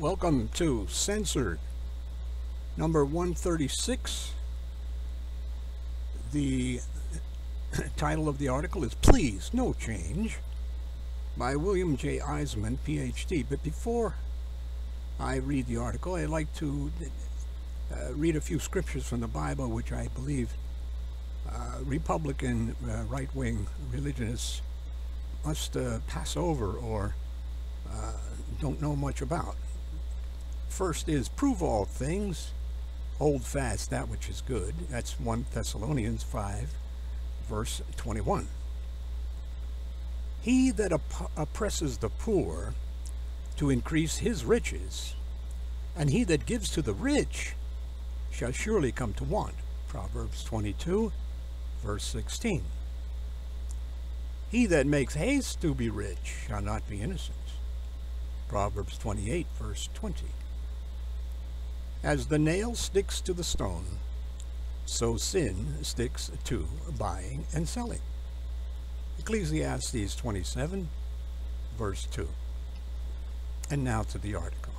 Welcome to Censored, number 136. The title of the article is Please No Change by William J. Eisenman, PhD. But before I read the article, I'd like to uh, read a few scriptures from the Bible, which I believe uh, Republican uh, right-wing religionists must uh, pass over or uh, don't know much about. First is prove all things, hold fast that which is good. That's 1 Thessalonians 5, verse 21. He that opp oppresses the poor to increase his riches, and he that gives to the rich shall surely come to want. Proverbs 22, verse 16. He that makes haste to be rich shall not be innocent. Proverbs 28, verse 20. As the nail sticks to the stone, so sin sticks to buying and selling. Ecclesiastes 27, verse 2. And now to the article.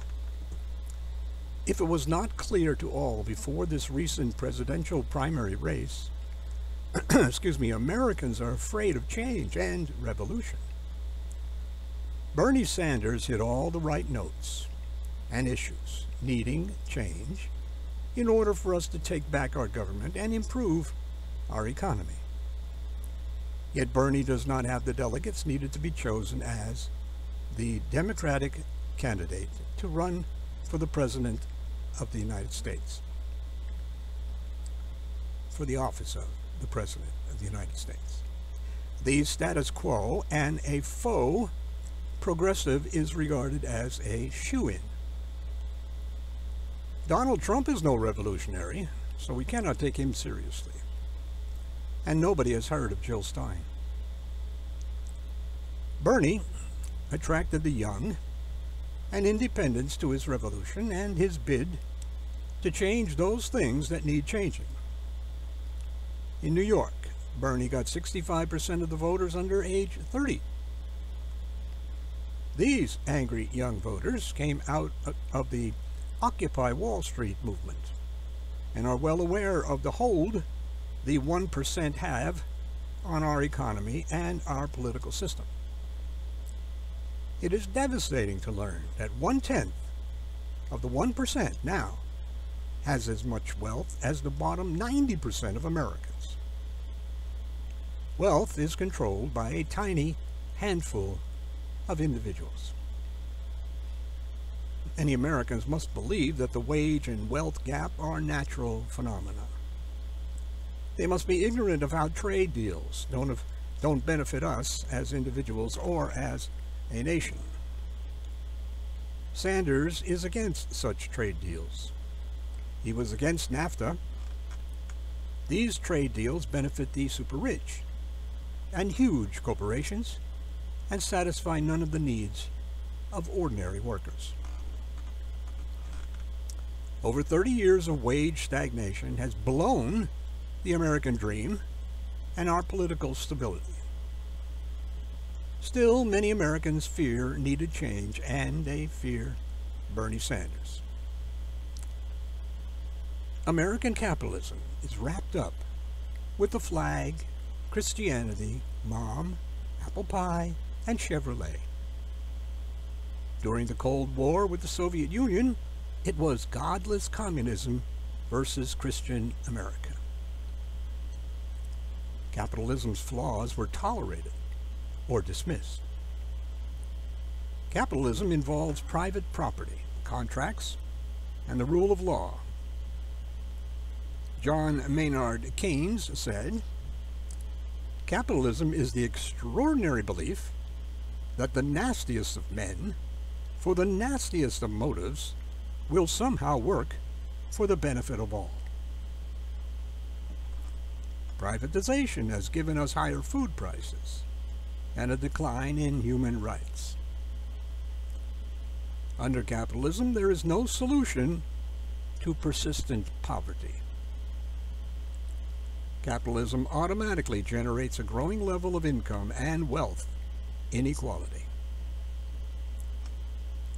If it was not clear to all before this recent presidential primary race, excuse me, Americans are afraid of change and revolution. Bernie Sanders hit all the right notes and issues needing change in order for us to take back our government and improve our economy. Yet Bernie does not have the delegates needed to be chosen as the Democratic candidate to run for the President of the United States, for the office of the President of the United States. The status quo and a faux progressive is regarded as a shoe-in. Donald Trump is no revolutionary, so we cannot take him seriously. And nobody has heard of Jill Stein. Bernie attracted the young and independents to his revolution and his bid to change those things that need changing. In New York, Bernie got 65% of the voters under age 30. These angry young voters came out of the Occupy Wall Street movement and are well aware of the hold the 1% have on our economy and our political system. It is devastating to learn that one-tenth of the 1% now has as much wealth as the bottom 90% of Americans. Wealth is controlled by a tiny handful of individuals. Many Americans must believe that the wage and wealth gap are natural phenomena. They must be ignorant of how trade deals don't, have, don't benefit us as individuals or as a nation. Sanders is against such trade deals. He was against NAFTA. These trade deals benefit the super rich and huge corporations and satisfy none of the needs of ordinary workers. Over 30 years of wage stagnation has blown the American dream and our political stability. Still, many Americans fear needed change, and they fear Bernie Sanders. American capitalism is wrapped up with the flag, Christianity, mom, apple pie, and Chevrolet. During the Cold War with the Soviet Union, it was godless communism versus Christian America. Capitalism's flaws were tolerated or dismissed. Capitalism involves private property, contracts, and the rule of law. John Maynard Keynes said, Capitalism is the extraordinary belief that the nastiest of men, for the nastiest of motives, will somehow work for the benefit of all. Privatization has given us higher food prices and a decline in human rights. Under capitalism, there is no solution to persistent poverty. Capitalism automatically generates a growing level of income and wealth inequality.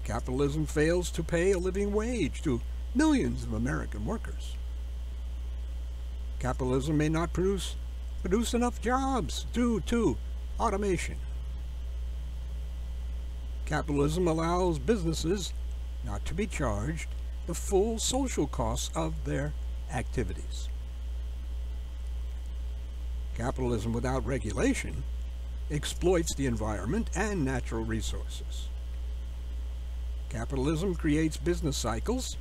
Capitalism fails to pay a living wage to millions of American workers. Capitalism may not produce, produce enough jobs due to automation. Capitalism allows businesses not to be charged the full social costs of their activities. Capitalism without regulation exploits the environment and natural resources. Capitalism creates business cycles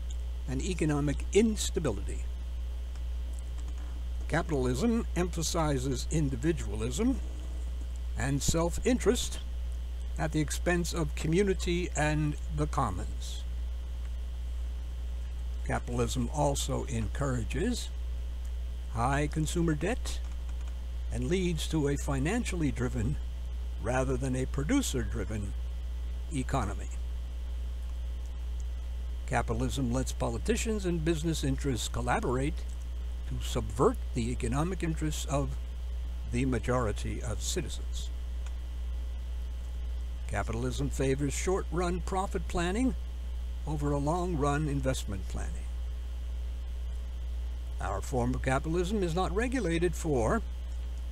and economic instability. Capitalism emphasizes individualism and self-interest at the expense of community and the commons. Capitalism also encourages high consumer debt and leads to a financially driven rather than a producer-driven economy. Capitalism lets politicians and business interests collaborate to subvert the economic interests of the majority of citizens. Capitalism favors short-run profit planning over a long-run investment planning. Our form of capitalism is not regulated for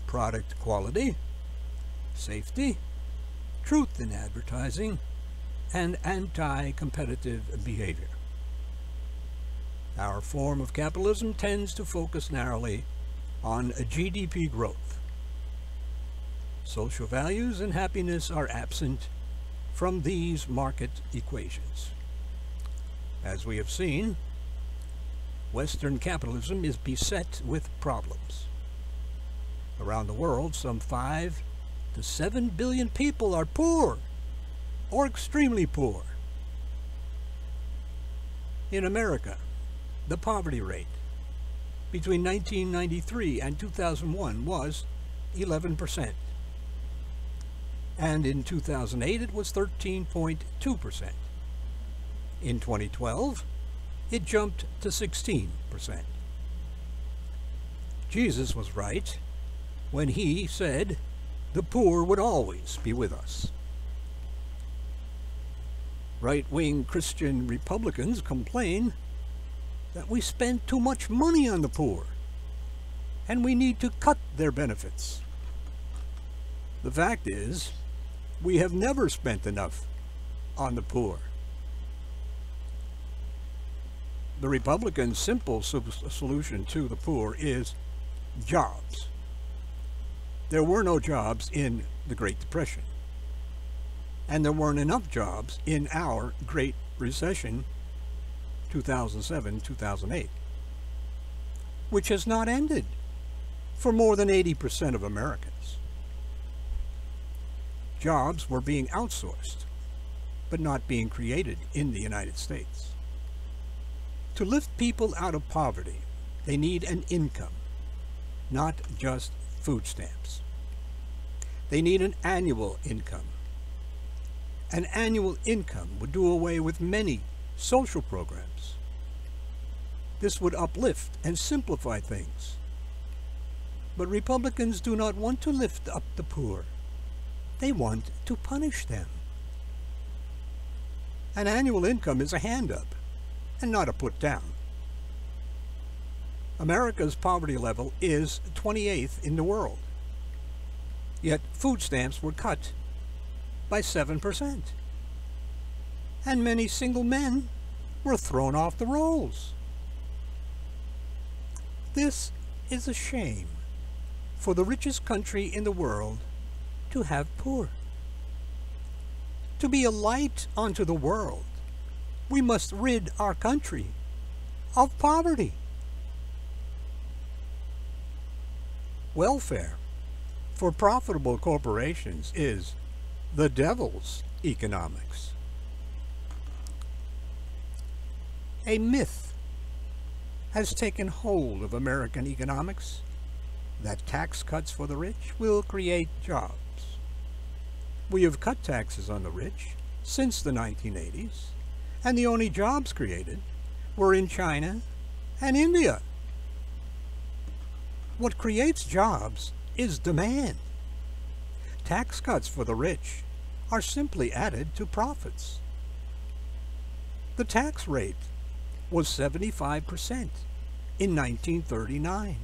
product quality, safety, truth in advertising, and anti-competitive behavior. Our form of capitalism tends to focus narrowly on GDP growth. Social values and happiness are absent from these market equations. As we have seen, Western capitalism is beset with problems. Around the world, some 5 to 7 billion people are poor or extremely poor. In America, the poverty rate between 1993 and 2001 was 11%. And in 2008 it was 13.2%. In 2012, it jumped to 16%. Jesus was right when he said, the poor would always be with us. Right-wing Christian Republicans complain that we spend too much money on the poor and we need to cut their benefits. The fact is, we have never spent enough on the poor. The Republican simple solution to the poor is jobs. There were no jobs in the Great Depression. And there weren't enough jobs in our Great Recession 2007-2008, which has not ended for more than 80% of Americans. Jobs were being outsourced, but not being created in the United States. To lift people out of poverty, they need an income, not just food stamps. They need an annual income. An annual income would do away with many social programs. This would uplift and simplify things. But Republicans do not want to lift up the poor. They want to punish them. An annual income is a hand up and not a put down. America's poverty level is 28th in the world. Yet food stamps were cut by 7% and many single men were thrown off the rolls. This is a shame for the richest country in the world to have poor. To be a light unto the world, we must rid our country of poverty. Welfare for profitable corporations is the devil's economics. A myth has taken hold of American economics that tax cuts for the rich will create jobs. We have cut taxes on the rich since the 1980s, and the only jobs created were in China and India. What creates jobs is demand. Tax cuts for the rich are simply added to profits. The tax rate was 75% in 1939,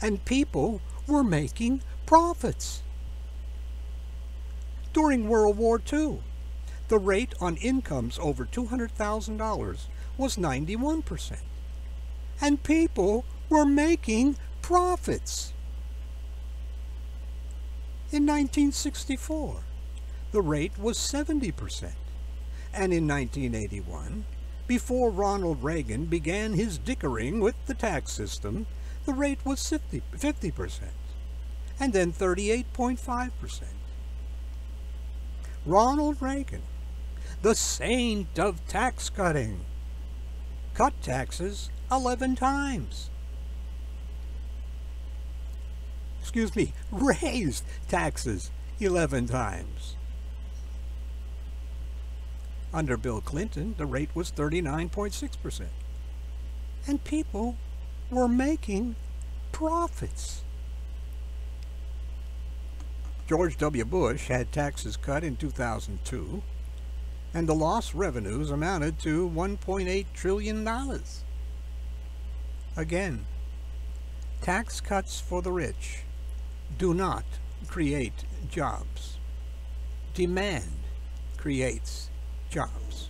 and people were making profits. During World War II, the rate on incomes over $200,000 was 91%, and people were making profits. In 1964, the rate was 70%, and in 1981, before Ronald Reagan began his dickering with the tax system, the rate was 50, 50% and then 38.5%. Ronald Reagan, the saint of tax cutting, cut taxes 11 times. Excuse me, raised taxes 11 times. Under Bill Clinton, the rate was 39.6%. And people were making profits. George W. Bush had taxes cut in 2002, and the lost revenues amounted to $1.8 trillion. Again, tax cuts for the rich do not create jobs. Demand creates jobs.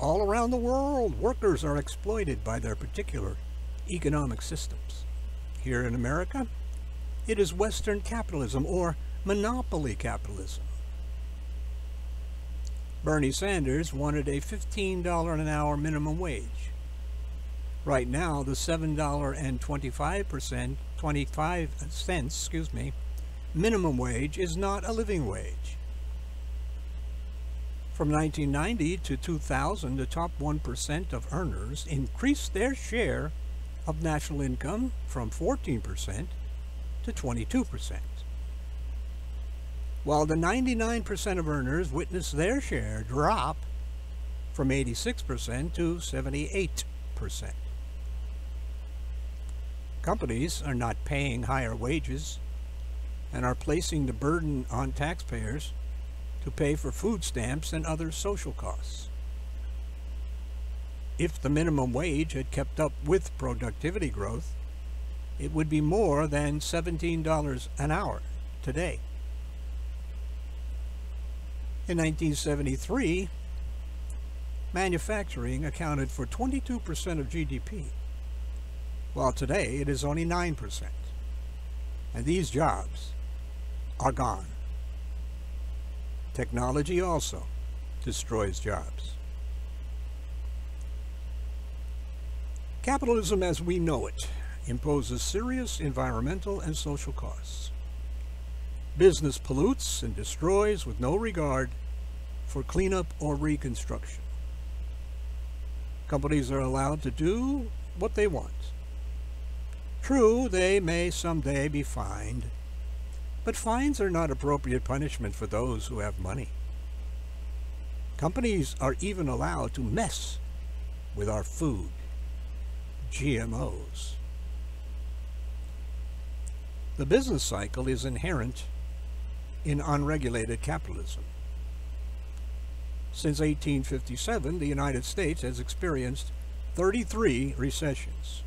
All around the world, workers are exploited by their particular economic systems. Here in America, it is Western capitalism or monopoly capitalism. Bernie Sanders wanted a $15 an hour minimum wage. Right now, the $7.25%, 25 cents, excuse me, minimum wage is not a living wage. From 1990 to 2000, the top 1% of earners increased their share of national income from 14% to 22%, while the 99% of earners witnessed their share drop from 86% to 78%. Companies are not paying higher wages and are placing the burden on taxpayers to pay for food stamps and other social costs. If the minimum wage had kept up with productivity growth, it would be more than $17 an hour today. In 1973, manufacturing accounted for 22% of GDP, while today it is only 9%. And these jobs are gone. Technology also destroys jobs. Capitalism as we know it imposes serious environmental and social costs. Business pollutes and destroys with no regard for cleanup or reconstruction. Companies are allowed to do what they want. True, they may someday be fined but fines are not appropriate punishment for those who have money. Companies are even allowed to mess with our food, GMOs. The business cycle is inherent in unregulated capitalism. Since 1857, the United States has experienced 33 recessions.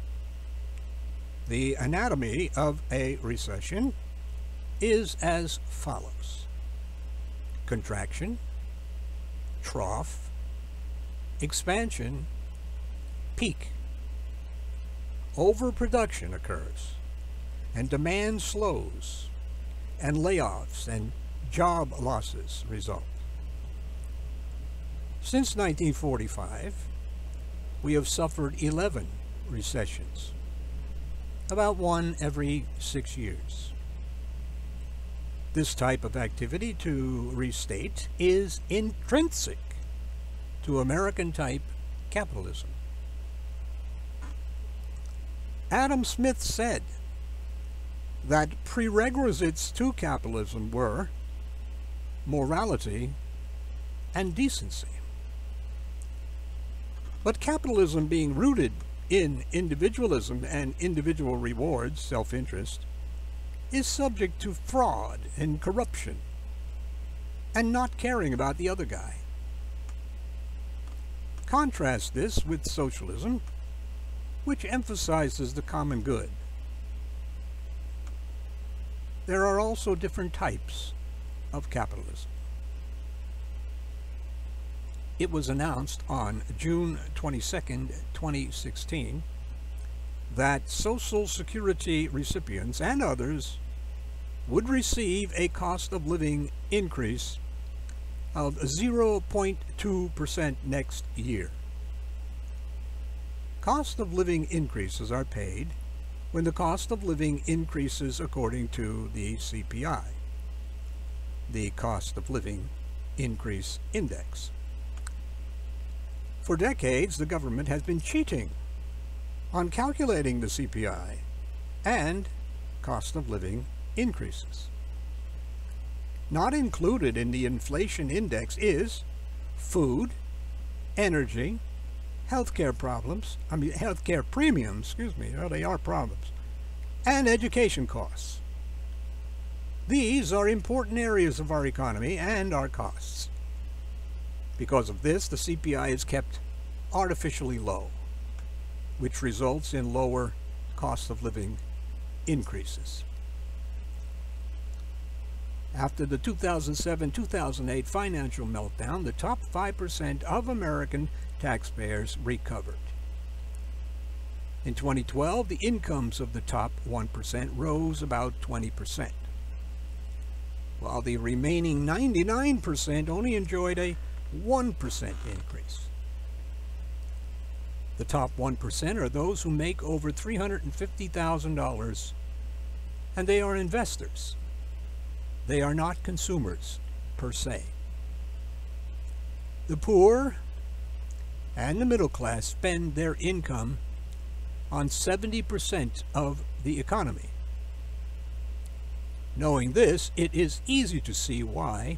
The anatomy of a recession is as follows. Contraction, trough, expansion, peak. Overproduction occurs, and demand slows, and layoffs and job losses result. Since 1945, we have suffered 11 recessions, about one every six years. This type of activity, to restate, is intrinsic to American type capitalism. Adam Smith said that prerequisites to capitalism were morality and decency. But capitalism being rooted in individualism and individual rewards, self-interest, is subject to fraud and corruption and not caring about the other guy. Contrast this with socialism, which emphasizes the common good. There are also different types of capitalism. It was announced on June 22, 2016, that Social Security recipients and others would receive a cost of living increase of 0.2% next year. Cost of living increases are paid when the cost of living increases according to the CPI, the Cost of Living Increase Index. For decades, the government has been cheating on calculating the CPI and cost of living increases. Not included in the inflation index is food, energy, healthcare problems, I mean healthcare premiums, excuse me, well, they are problems, and education costs. These are important areas of our economy and our costs. Because of this, the CPI is kept artificially low, which results in lower cost of living increases. After the 2007-2008 financial meltdown, the top 5% of American taxpayers recovered. In 2012, the incomes of the top 1% rose about 20%, while the remaining 99% only enjoyed a 1% increase. The top 1% are those who make over $350,000 and they are investors. They are not consumers per se. The poor and the middle class spend their income on 70% of the economy. Knowing this, it is easy to see why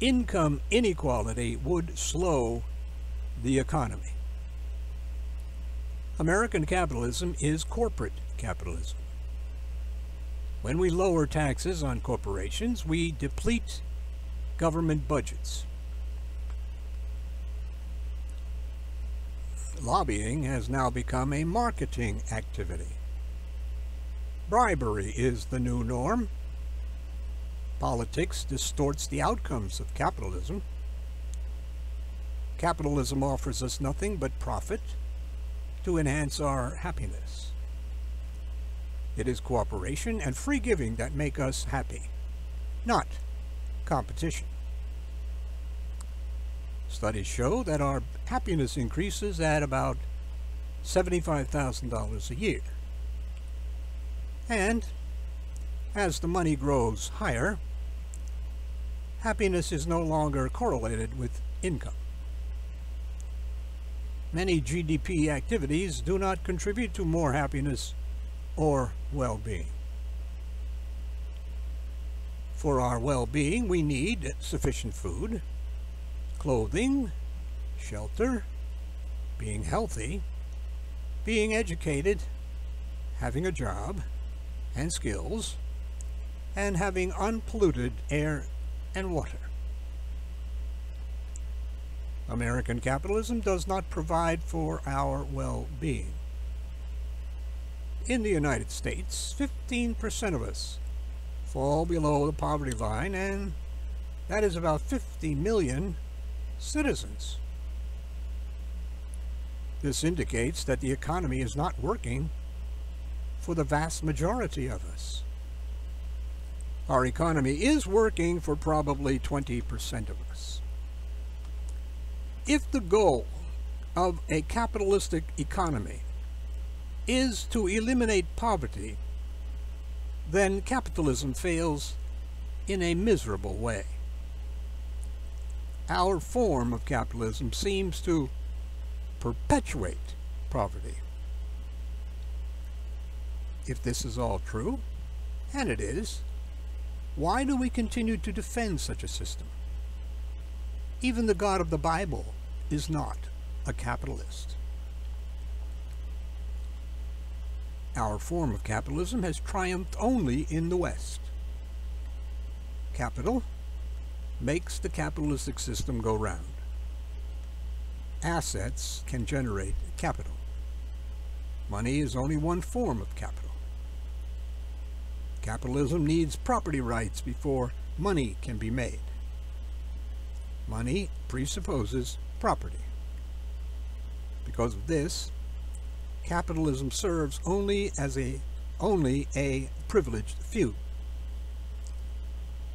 income inequality would slow the economy. American capitalism is corporate capitalism. When we lower taxes on corporations, we deplete government budgets. Lobbying has now become a marketing activity. Bribery is the new norm. Politics distorts the outcomes of capitalism. Capitalism offers us nothing but profit to enhance our happiness. It is cooperation and free giving that make us happy, not competition. Studies show that our happiness increases at about $75,000 a year. And as the money grows higher, happiness is no longer correlated with income. Many GDP activities do not contribute to more happiness or well-being. For our well-being, we need sufficient food, clothing, shelter, being healthy, being educated, having a job and skills, and having unpolluted air and water. American capitalism does not provide for our well-being in the United States, 15% of us fall below the poverty line, and that is about 50 million citizens. This indicates that the economy is not working for the vast majority of us. Our economy is working for probably 20% of us. If the goal of a capitalistic economy is to eliminate poverty, then capitalism fails in a miserable way. Our form of capitalism seems to perpetuate poverty. If this is all true, and it is, why do we continue to defend such a system? Even the God of the Bible is not a capitalist. Our form of capitalism has triumphed only in the West. Capital makes the capitalistic system go round. assets can generate capital. Money is only one form of capital. Capitalism needs property rights before money can be made. Money presupposes property. Because of this, capitalism serves only as a only a privileged few.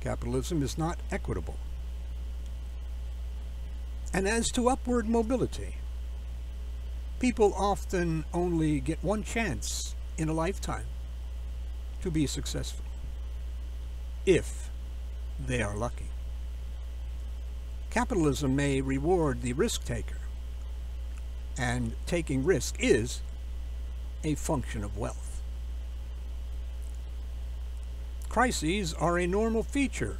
Capitalism is not equitable. And as to upward mobility, people often only get one chance in a lifetime to be successful, if they are lucky. Capitalism may reward the risk taker, and taking risk is a function of wealth. Crises are a normal feature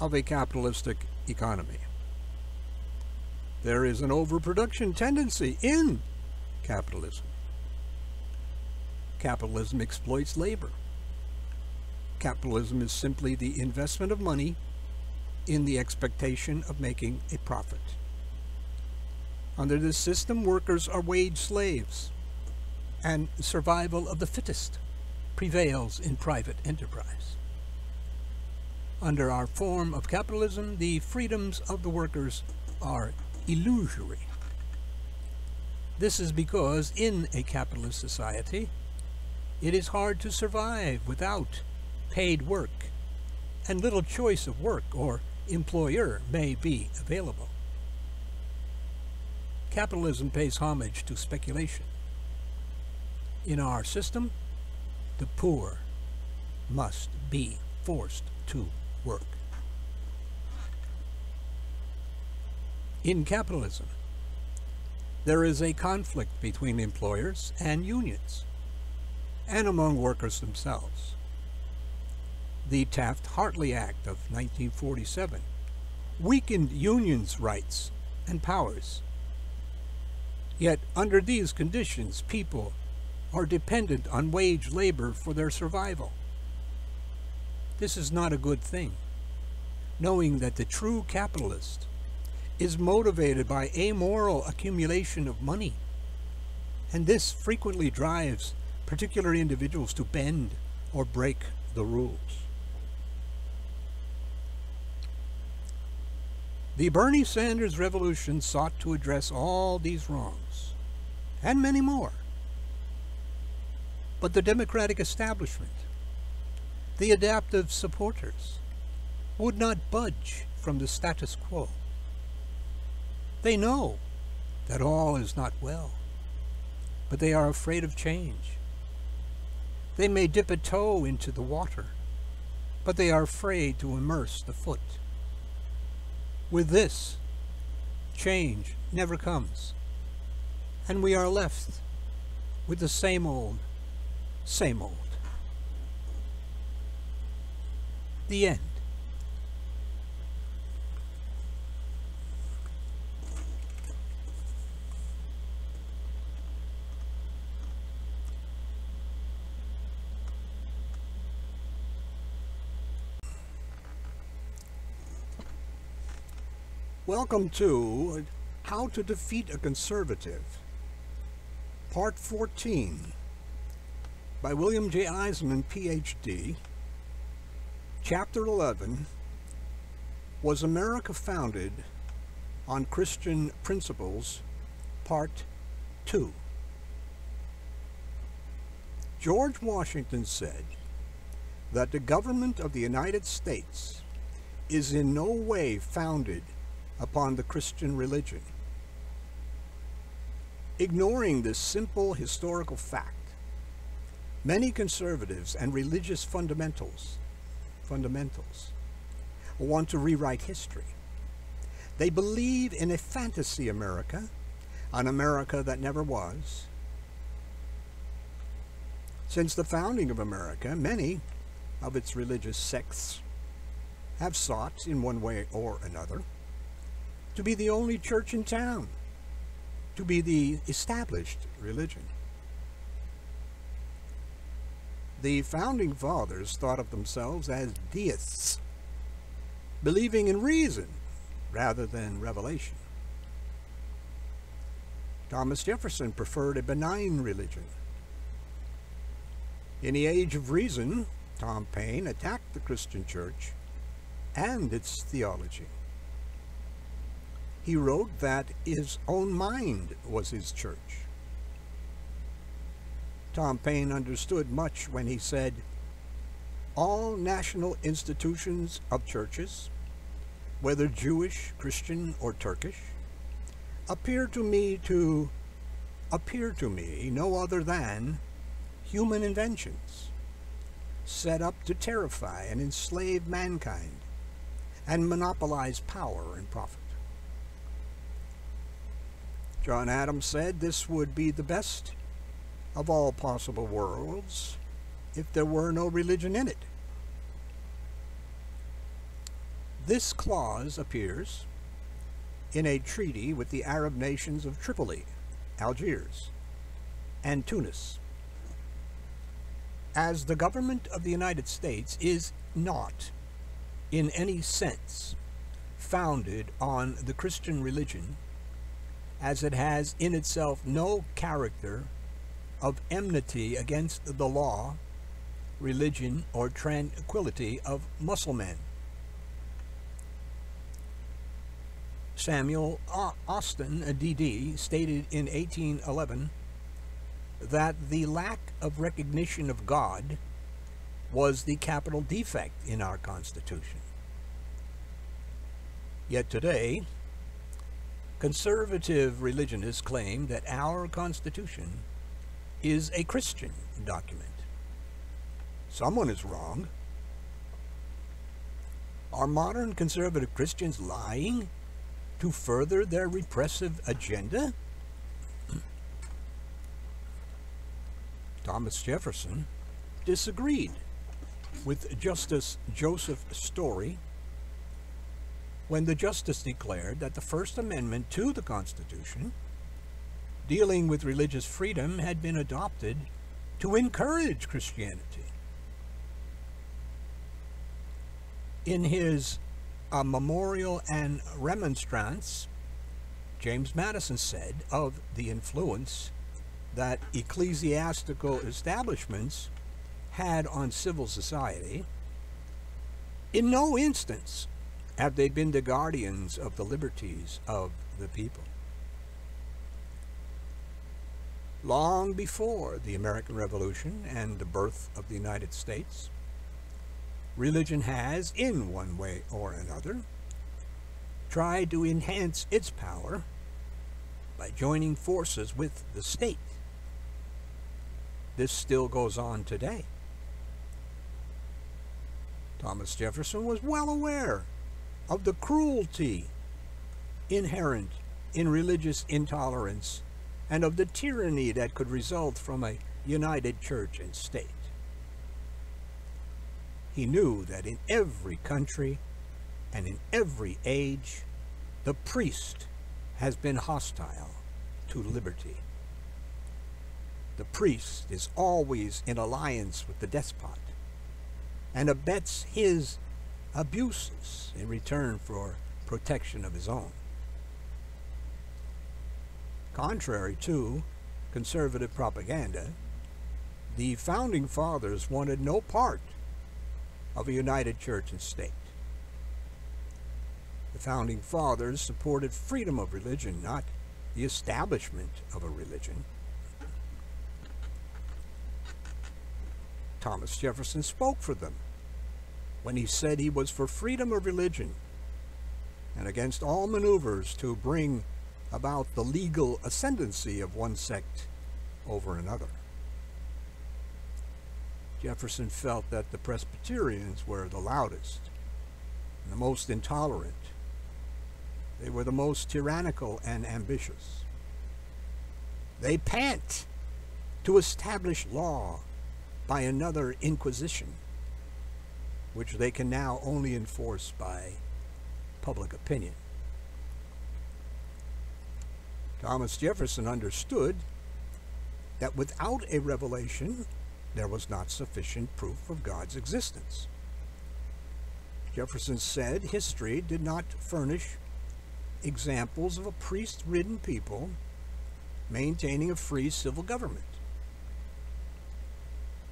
of a capitalistic economy. There is an overproduction tendency in capitalism. Capitalism exploits labor. Capitalism is simply the investment of money in the expectation of making a profit. Under this system, workers are wage slaves, and survival of the fittest prevails in private enterprise. Under our form of capitalism, the freedoms of the workers are illusory. This is because in a capitalist society, it is hard to survive without paid work, and little choice of work or employer may be available. Capitalism pays homage to speculation. In our system, the poor must be forced to work. In capitalism, there is a conflict between employers and unions, and among workers themselves. The Taft-Hartley Act of 1947 weakened unions' rights and powers. Yet under these conditions, people are dependent on wage labor for their survival. This is not a good thing, knowing that the true capitalist is motivated by amoral accumulation of money. And this frequently drives particular individuals to bend or break the rules. The Bernie Sanders revolution sought to address all these wrongs, and many more. But the Democratic establishment, the adaptive supporters, would not budge from the status quo. They know that all is not well, but they are afraid of change. They may dip a toe into the water, but they are afraid to immerse the foot. With this, change never comes, and we are left with the same old, same old. The end. Welcome to How to Defeat a Conservative, Part 14, by William J. Eisenman, Ph.D., Chapter 11, Was America Founded on Christian Principles, Part 2. George Washington said that the government of the United States is in no way founded upon the Christian religion. Ignoring this simple historical fact, many conservatives and religious fundamentals, fundamentals want to rewrite history. They believe in a fantasy America, an America that never was. Since the founding of America, many of its religious sects have sought, in one way or another, to be the only church in town, to be the established religion. The founding fathers thought of themselves as deists, believing in reason rather than revelation. Thomas Jefferson preferred a benign religion. In the Age of Reason, Tom Paine attacked the Christian church and its theology. He wrote that his own mind was his church. Tom Paine understood much when he said, All national institutions of churches, whether Jewish, Christian, or Turkish, appear to me to appear to me no other than human inventions set up to terrify and enslave mankind and monopolize power and profit. John Adams said this would be the best of all possible worlds if there were no religion in it. This clause appears in a treaty with the Arab nations of Tripoli, Algiers, and Tunis. As the government of the United States is not, in any sense, founded on the Christian religion, as it has in itself no character of enmity against the law, religion, or tranquility of Mussulmen. Samuel Austin, a DD, stated in 1811 that the lack of recognition of God was the capital defect in our Constitution. Yet today, Conservative religionists claim that our Constitution is a Christian document. Someone is wrong. Are modern conservative Christians lying to further their repressive agenda? Thomas Jefferson disagreed with Justice Joseph Story when the justice declared that the First Amendment to the Constitution, dealing with religious freedom, had been adopted to encourage Christianity. In his uh, memorial and remonstrance, James Madison said of the influence that ecclesiastical establishments had on civil society, in no instance have they been the guardians of the liberties of the people? Long before the American Revolution and the birth of the United States, religion has, in one way or another, tried to enhance its power by joining forces with the state. This still goes on today. Thomas Jefferson was well aware of the cruelty inherent in religious intolerance and of the tyranny that could result from a united church and state. He knew that in every country and in every age, the priest has been hostile to liberty. The priest is always in alliance with the despot and abets his abuses in return for protection of his own. Contrary to conservative propaganda, the founding fathers wanted no part of a united church and state. The founding fathers supported freedom of religion, not the establishment of a religion. Thomas Jefferson spoke for them when he said he was for freedom of religion and against all maneuvers to bring about the legal ascendancy of one sect over another. Jefferson felt that the Presbyterians were the loudest and the most intolerant. They were the most tyrannical and ambitious. They pant to establish law by another inquisition which they can now only enforce by public opinion. Thomas Jefferson understood that without a revelation, there was not sufficient proof of God's existence. Jefferson said history did not furnish examples of a priest ridden people maintaining a free civil government.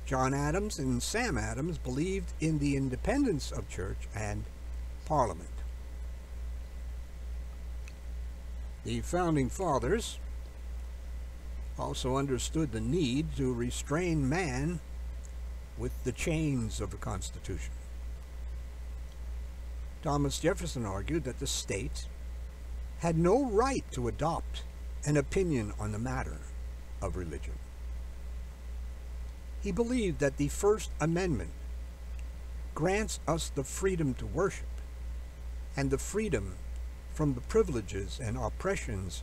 John Adams and Sam Adams believed in the independence of church and parliament. The founding fathers also understood the need to restrain man with the chains of the Constitution. Thomas Jefferson argued that the state had no right to adopt an opinion on the matter of religion. He believed that the First Amendment grants us the freedom to worship and the freedom from the privileges and oppressions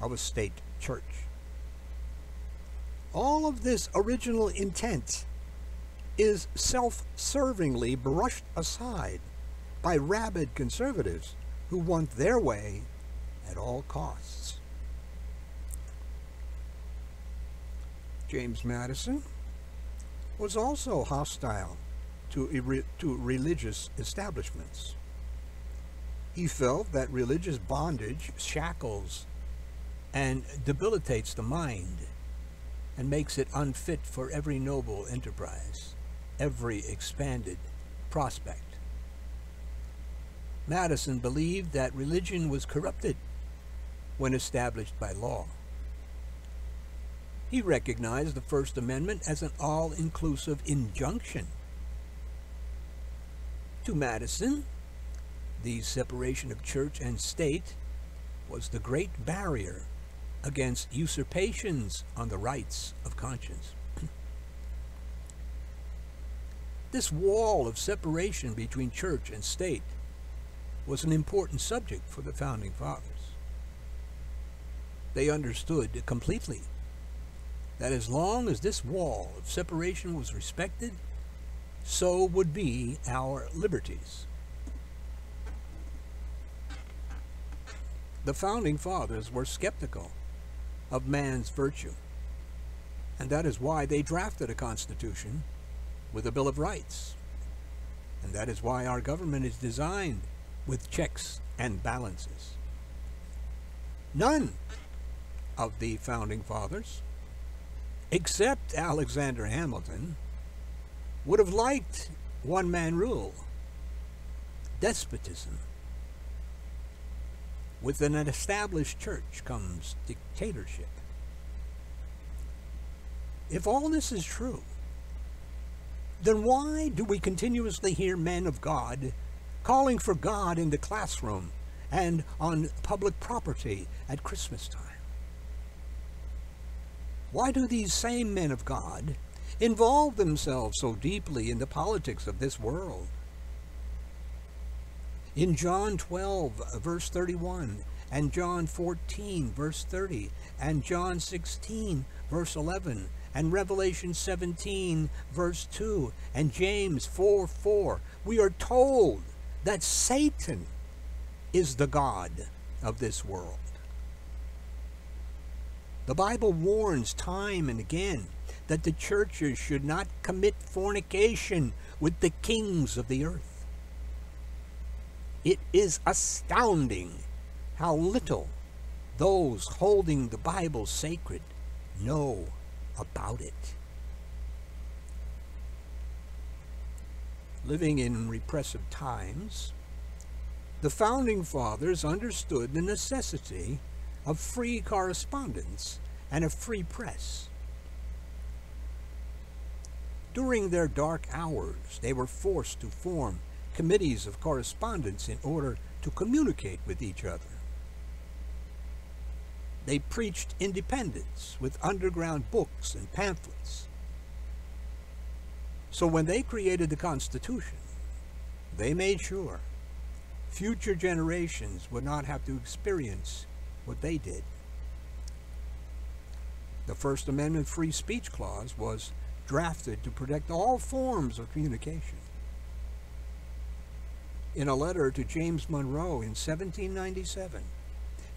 of a state church. All of this original intent is self-servingly brushed aside by rabid conservatives who want their way at all costs. James Madison was also hostile to, to religious establishments. He felt that religious bondage shackles and debilitates the mind and makes it unfit for every noble enterprise, every expanded prospect. Madison believed that religion was corrupted when established by law. He recognized the First Amendment as an all-inclusive injunction. To Madison, the separation of church and state was the great barrier against usurpations on the rights of conscience. this wall of separation between church and state was an important subject for the Founding Fathers. They understood completely that as long as this wall of separation was respected, so would be our liberties. The Founding Fathers were skeptical of man's virtue, and that is why they drafted a Constitution with a Bill of Rights. And that is why our government is designed with checks and balances. None of the Founding Fathers except Alexander Hamilton, would have liked one-man rule, despotism. With an established church comes dictatorship. If all this is true, then why do we continuously hear men of God calling for God in the classroom and on public property at Christmas time? Why do these same men of God involve themselves so deeply in the politics of this world? In John 12, verse 31, and John 14, verse 30, and John 16, verse 11, and Revelation 17, verse 2, and James 4, 4, we are told that Satan is the God of this world. The Bible warns time and again that the churches should not commit fornication with the kings of the earth. It is astounding how little those holding the Bible sacred know about it. Living in repressive times, the Founding Fathers understood the necessity of free correspondence and a free press. During their dark hours, they were forced to form committees of correspondence in order to communicate with each other. They preached independence with underground books and pamphlets. So when they created the Constitution, they made sure future generations would not have to experience what they did. The First Amendment Free Speech Clause was drafted to protect all forms of communication. In a letter to James Monroe in 1797,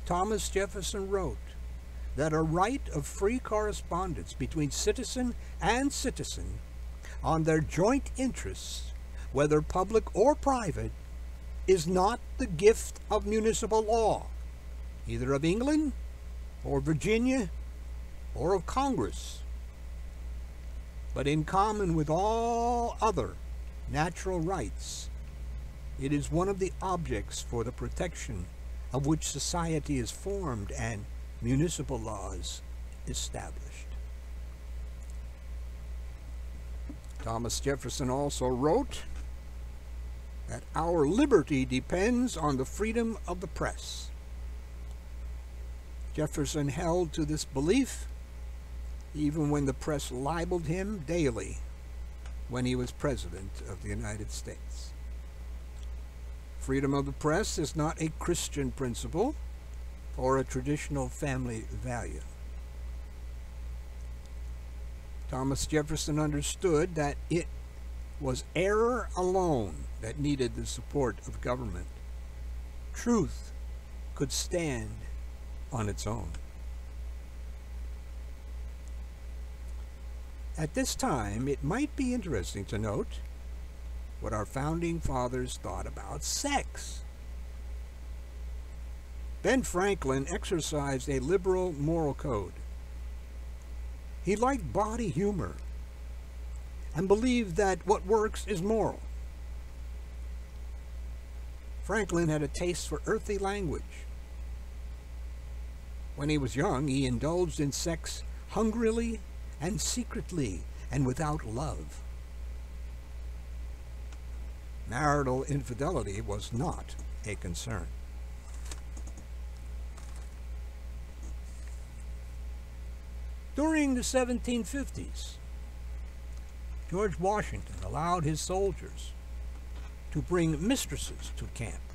Thomas Jefferson wrote that a right of free correspondence between citizen and citizen on their joint interests, whether public or private, is not the gift of municipal law, either of England or Virginia or of Congress, but in common with all other natural rights, it is one of the objects for the protection of which society is formed and municipal laws established. Thomas Jefferson also wrote that our liberty depends on the freedom of the press. Jefferson held to this belief even when the press libeled him daily when he was President of the United States. Freedom of the press is not a Christian principle or a traditional family value. Thomas Jefferson understood that it was error alone that needed the support of government. Truth could stand on its own. At this time, it might be interesting to note what our founding fathers thought about sex. Ben Franklin exercised a liberal moral code. He liked body humor and believed that what works is moral. Franklin had a taste for earthy language. When he was young, he indulged in sex hungrily and secretly and without love. Marital infidelity was not a concern. During the 1750s, George Washington allowed his soldiers to bring mistresses to camp.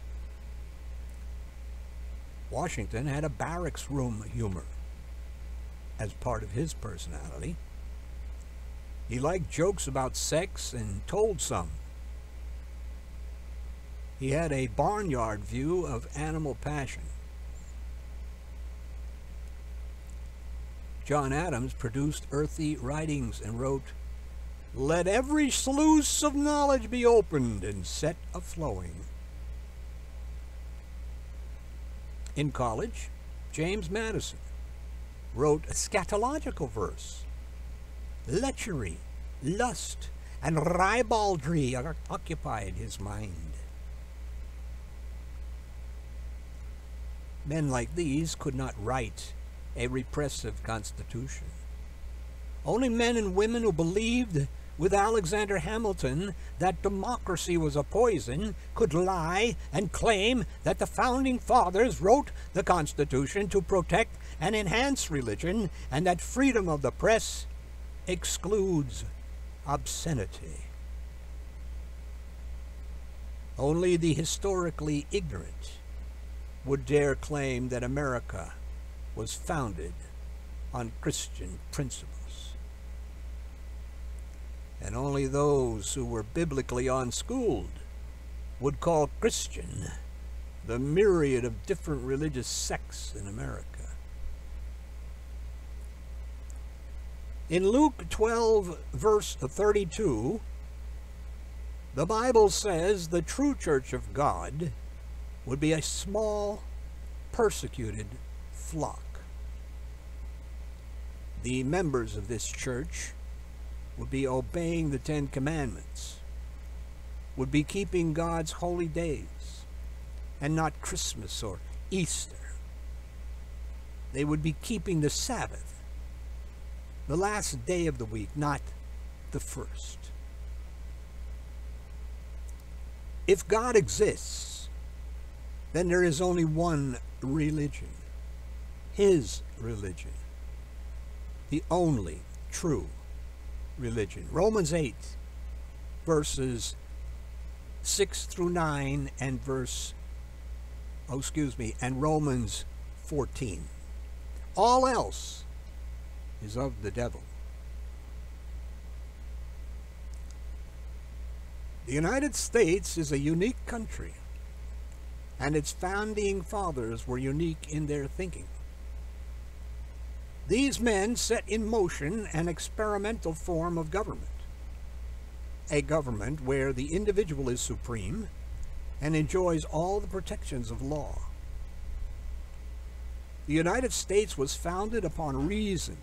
Washington had a barracks room humor as part of his personality. He liked jokes about sex and told some. He had a barnyard view of animal passion. John Adams produced earthy writings and wrote, Let every sluice of knowledge be opened and set a flowing. In college, James Madison wrote scatological verse. Lechery, lust, and ribaldry occupied his mind. Men like these could not write a repressive constitution. Only men and women who believed with Alexander Hamilton that democracy was a poison could lie and claim that the founding fathers wrote the Constitution to protect and enhance religion and that freedom of the press excludes obscenity. Only the historically ignorant would dare claim that America was founded on Christian principles and only those who were biblically unschooled would call Christian the myriad of different religious sects in America. In Luke 12, verse 32, the Bible says the true church of God would be a small, persecuted flock. The members of this church would be obeying the Ten Commandments, would be keeping God's holy days, and not Christmas or Easter. They would be keeping the Sabbath, the last day of the week, not the first. If God exists, then there is only one religion, His religion, the only true religion. Romans 8, verses 6 through 9, and verse, oh, excuse me, and Romans 14. All else is of the devil. The United States is a unique country, and its founding fathers were unique in their thinking. These men set in motion an experimental form of government. A government where the individual is supreme and enjoys all the protections of law. The United States was founded upon reason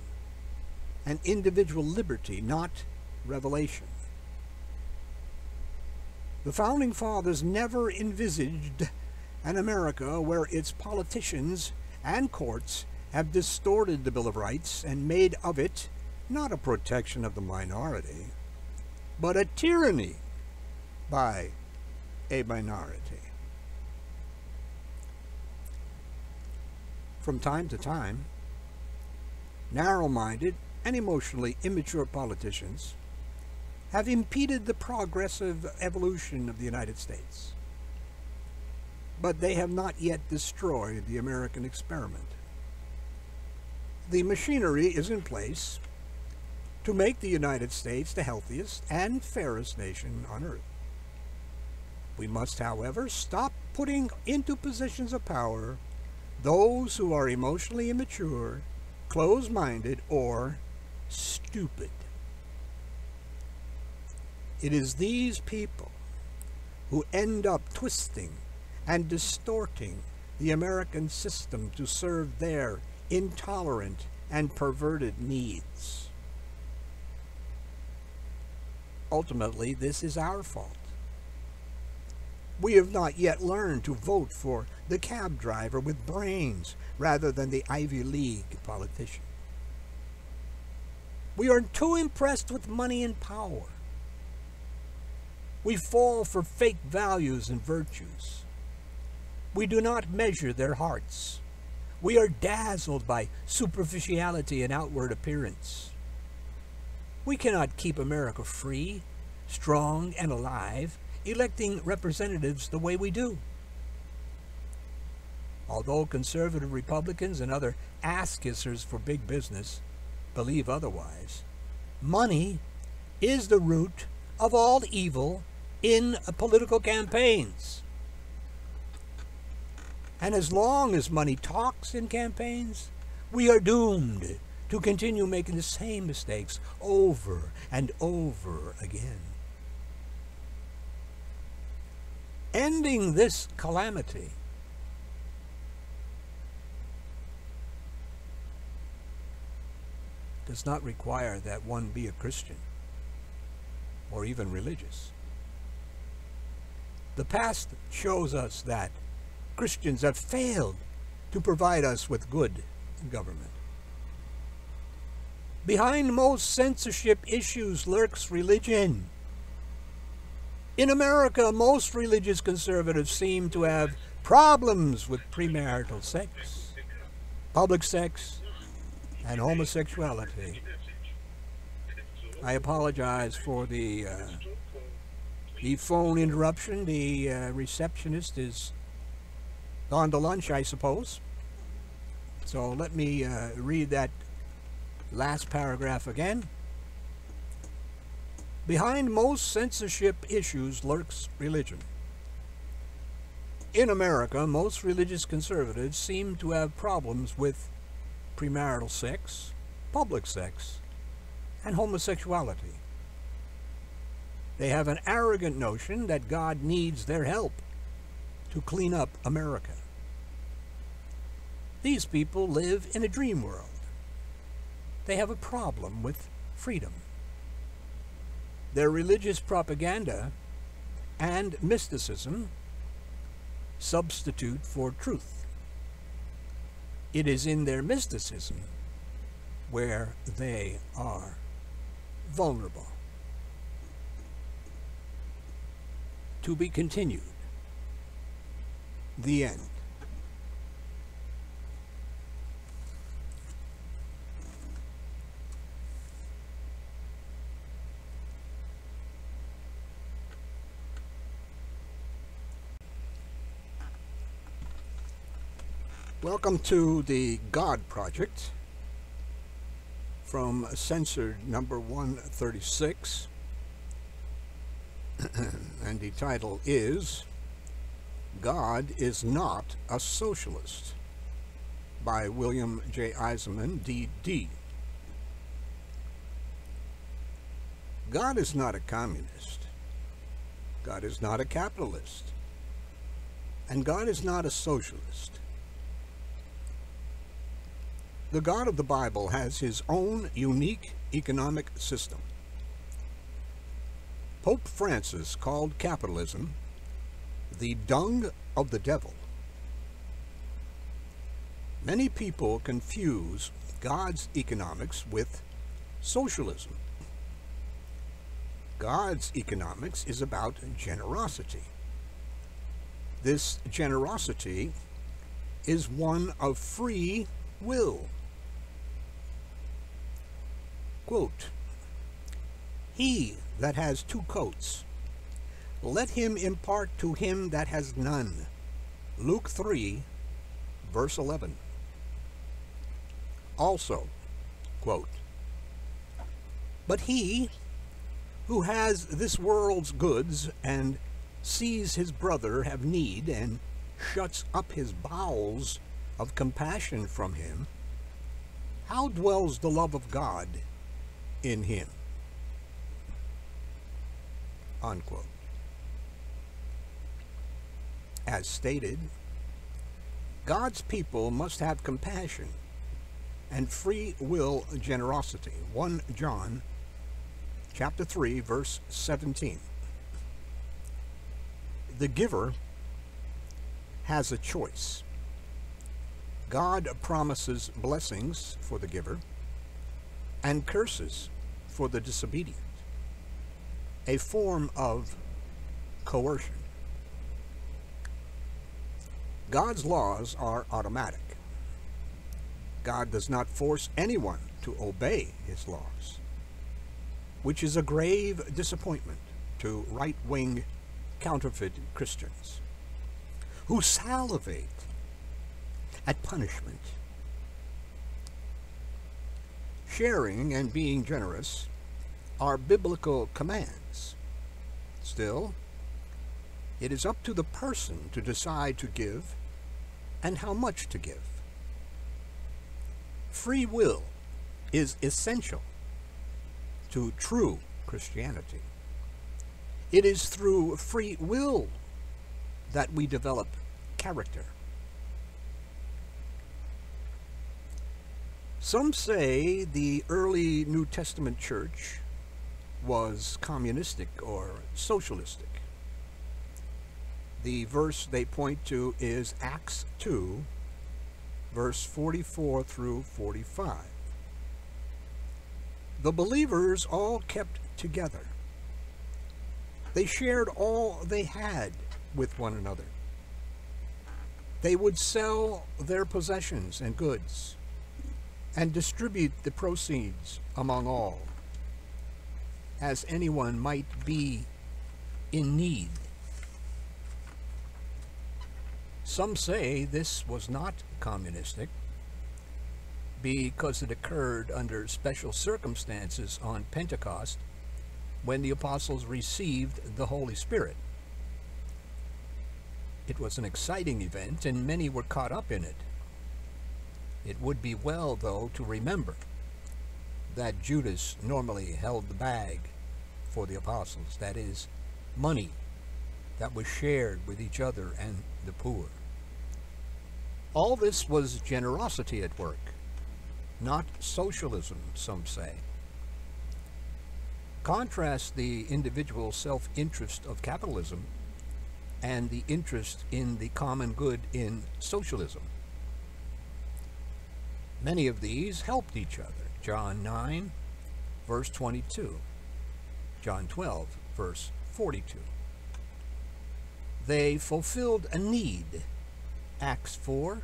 and individual liberty, not revelation. The Founding Fathers never envisaged an America where its politicians and courts have distorted the Bill of Rights and made of it not a protection of the minority, but a tyranny by a minority. From time to time, narrow-minded and emotionally immature politicians have impeded the progressive evolution of the United States. But they have not yet destroyed the American experiment. The machinery is in place to make the United States the healthiest and fairest nation on earth. We must, however, stop putting into positions of power those who are emotionally immature, close-minded, or stupid. It is these people who end up twisting and distorting the American system to serve their intolerant and perverted needs. Ultimately, this is our fault. We have not yet learned to vote for the cab driver with brains rather than the Ivy League politician. We are too impressed with money and power. We fall for fake values and virtues. We do not measure their hearts. We are dazzled by superficiality and outward appearance. We cannot keep America free, strong, and alive, electing representatives the way we do. Although conservative Republicans and other ass-kissers for big business believe otherwise, money is the root of all evil in political campaigns. And as long as money talks in campaigns, we are doomed to continue making the same mistakes over and over again. Ending this calamity does not require that one be a Christian or even religious. The past shows us that Christians have failed to provide us with good government. Behind most censorship issues lurks religion. In America, most religious conservatives seem to have problems with premarital sex, public sex, and homosexuality. I apologize for the uh, the phone interruption. The uh, receptionist is gone to lunch, I suppose. So let me uh, read that last paragraph again. Behind most censorship issues lurks religion. In America, most religious conservatives seem to have problems with premarital sex, public sex, and homosexuality. They have an arrogant notion that God needs their help to clean up America. These people live in a dream world. They have a problem with freedom. Their religious propaganda and mysticism substitute for truth. It is in their mysticism where they are vulnerable. To be continued. The end. Welcome to the God Project from censored number 136 and the title is God is Not a Socialist by William J. Eisenman, D.D. God is not a communist. God is not a capitalist. And God is not a socialist. The God of the Bible has his own unique economic system. Pope Francis called capitalism the dung of the devil. Many people confuse God's economics with socialism. God's economics is about generosity. This generosity is one of free will. Quote, He that has two coats, let him impart to him that has none. Luke 3, verse 11. Also, quote, But he who has this world's goods and sees his brother have need and shuts up his bowels of compassion from him, how dwells the love of God in him? Unquote. As stated, God's people must have compassion and free will generosity. 1 John chapter 3 verse 17. The giver has a choice. God promises blessings for the giver and curses for the disobedient, a form of coercion. God's laws are automatic. God does not force anyone to obey his laws, which is a grave disappointment to right-wing counterfeit Christians who salivate at punishment. Sharing and being generous are biblical commands. Still, it is up to the person to decide to give and how much to give. Free will is essential to true Christianity. It is through free will that we develop character. Some say the early New Testament church was communistic or socialistic. The verse they point to is Acts 2, verse 44 through 45. The believers all kept together. They shared all they had with one another. They would sell their possessions and goods and distribute the proceeds among all, as anyone might be in need. Some say this was not communistic because it occurred under special circumstances on Pentecost when the apostles received the Holy Spirit. It was an exciting event and many were caught up in it. It would be well, though, to remember that Judas normally held the bag for the apostles, that is, money that was shared with each other and the poor. All this was generosity at work, not socialism, some say. Contrast the individual self-interest of capitalism and the interest in the common good in socialism. Many of these helped each other. John 9, verse 22. John 12, verse 42. They fulfilled a need. Acts 4,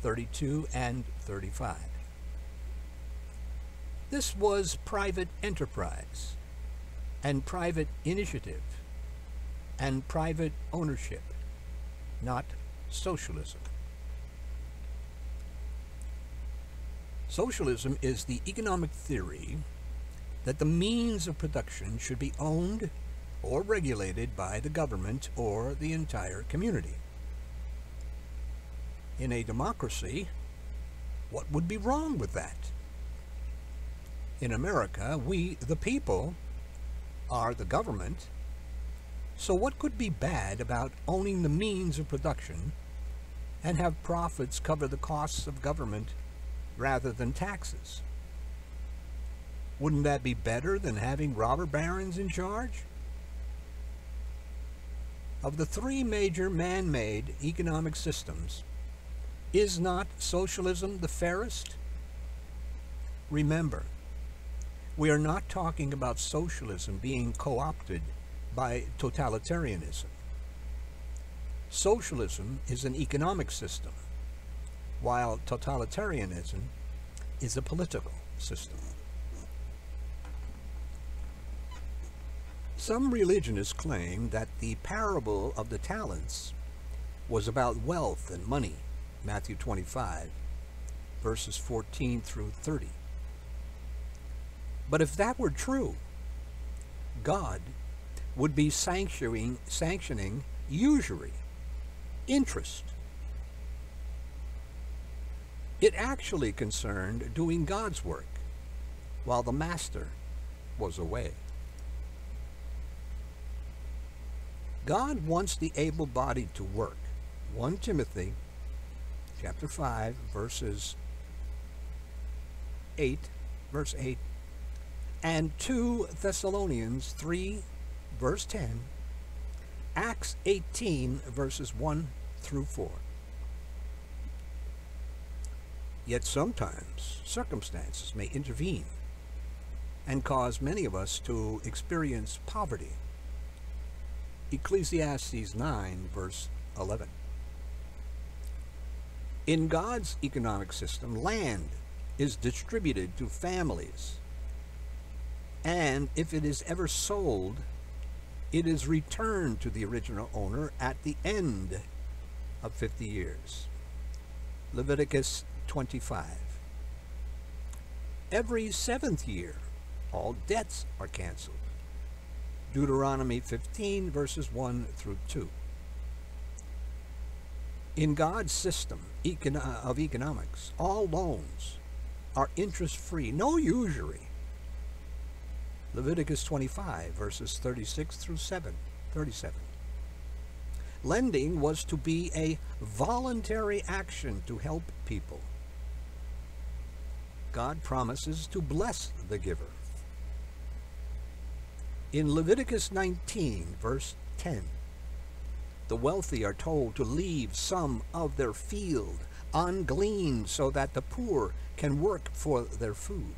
32 and 35. This was private enterprise and private initiative and private ownership, not socialism. Socialism is the economic theory that the means of production should be owned or regulated by the government or the entire community. In a democracy, what would be wrong with that? In America, we, the people, are the government, so what could be bad about owning the means of production and have profits cover the costs of government rather than taxes. Wouldn't that be better than having robber barons in charge? Of the three major man-made economic systems, is not socialism the fairest? Remember, we are not talking about socialism being co-opted by totalitarianism. Socialism is an economic system, while totalitarianism is a political system. Some religionists claim that the parable of the talents was about wealth and money, Matthew 25, verses 14 through 30. But if that were true, God would be sanctioning, sanctioning usury, interest. It actually concerned doing God's work while the master was away. God wants the able-bodied to work. 1 Timothy chapter 5 verses 8 verse 8 and 2 Thessalonians 3 verse 10 Acts 18 verses 1 through 4 Yet sometimes circumstances may intervene and cause many of us to experience poverty Ecclesiastes 9, verse 11. In God's economic system, land is distributed to families, and if it is ever sold, it is returned to the original owner at the end of 50 years. Leviticus 25. Every seventh year, all debts are canceled. Deuteronomy 15, verses 1 through 2. In God's system uh, of economics, all loans are interest-free, no usury. Leviticus 25, verses 36 through 7, 37. Lending was to be a voluntary action to help people. God promises to bless the giver. In Leviticus 19, verse 10, the wealthy are told to leave some of their field ungleaned so that the poor can work for their food.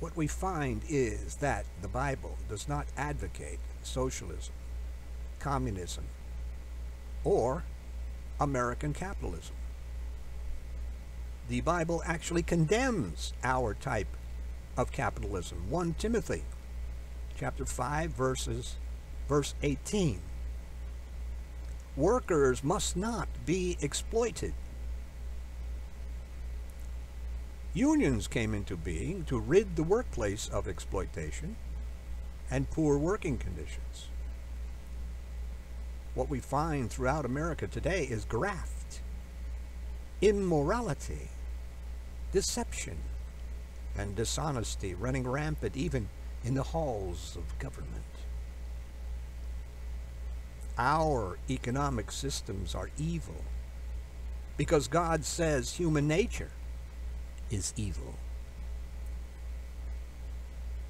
What we find is that the Bible does not advocate socialism, communism, or American capitalism the Bible actually condemns our type of capitalism. 1 Timothy chapter 5 verses verse 18. Workers must not be exploited. Unions came into being to rid the workplace of exploitation and poor working conditions. What we find throughout America today is graft, immorality, deception and dishonesty running rampant even in the halls of government. Our economic systems are evil because God says human nature is evil.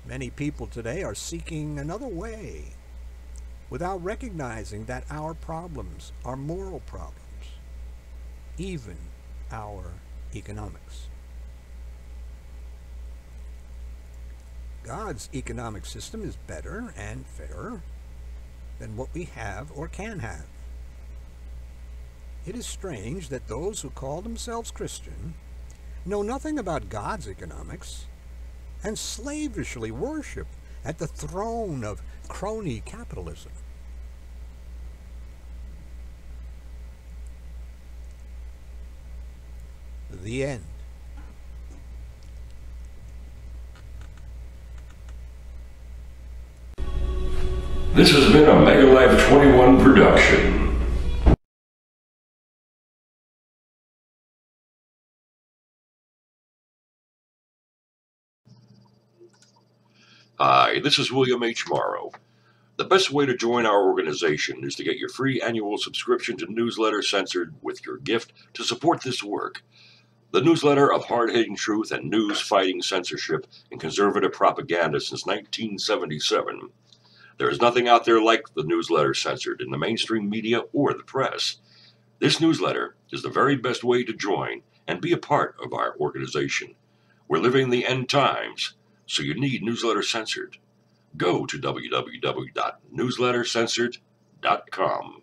Many people today are seeking another way without recognizing that our problems are moral problems, even our economics. God's economic system is better and fairer than what we have or can have. It is strange that those who call themselves Christian know nothing about God's economics and slavishly worship at the throne of crony capitalism. The end. This has been a Megalife 21 production. Hi, this is William H. Morrow. The best way to join our organization is to get your free annual subscription to Newsletter Censored with your gift to support this work. The newsletter of hard hitting truth and news fighting censorship and conservative propaganda since 1977. There is nothing out there like the newsletter censored in the mainstream media or the press. This newsletter is the very best way to join and be a part of our organization. We're living the end times, so you need Newsletter Censored. Go to www.newslettercensored.com.